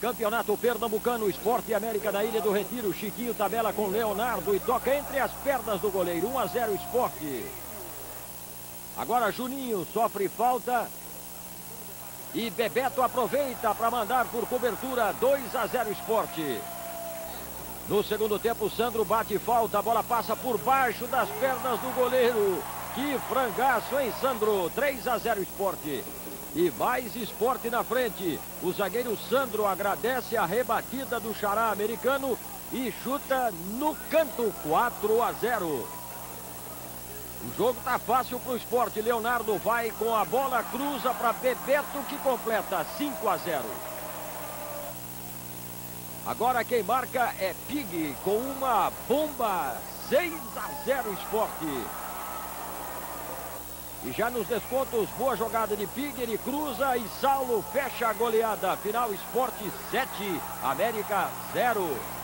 Campeonato Pernambucano, Esporte América da Ilha do Retiro. Chiquinho tabela com Leonardo e toca entre as pernas do goleiro. 1 a 0 Esporte. Agora Juninho sofre falta. E Bebeto aproveita para mandar por cobertura 2 a 0 Esporte. No segundo tempo, Sandro bate falta, a bola passa por baixo das pernas do goleiro. Que frangaço, hein, Sandro? 3 a 0 Esporte. E mais esporte na frente. O zagueiro Sandro agradece a rebatida do xará americano e chuta no canto 4 a 0. O jogo tá fácil pro esporte. Leonardo vai com a bola, cruza para Bebeto que completa 5 a 0. Agora quem marca é Pig com uma bomba 6 a 0 esporte. E já nos descontos, boa jogada de Pig, ele cruza e Saulo fecha a goleada. Final esporte 7, América 0.